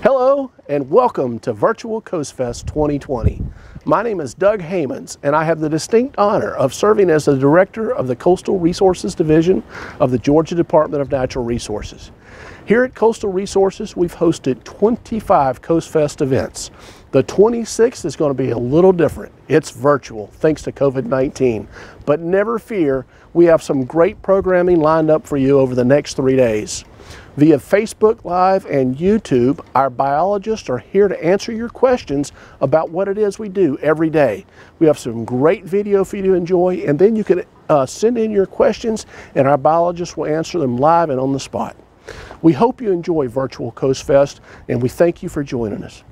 Hello and welcome to Virtual Coast Fest 2020. My name is Doug Haymans and I have the distinct honor of serving as the Director of the Coastal Resources Division of the Georgia Department of Natural Resources. Here at Coastal Resources, we've hosted 25 Coast Fest events. The 26th is going to be a little different. It's virtual thanks to COVID-19. But never fear, we have some great programming lined up for you over the next three days. Via Facebook Live and YouTube, our biologists are here to answer your questions about what it is we do every day. We have some great video for you to enjoy, and then you can uh, send in your questions, and our biologists will answer them live and on the spot. We hope you enjoy Virtual Coast Fest, and we thank you for joining us.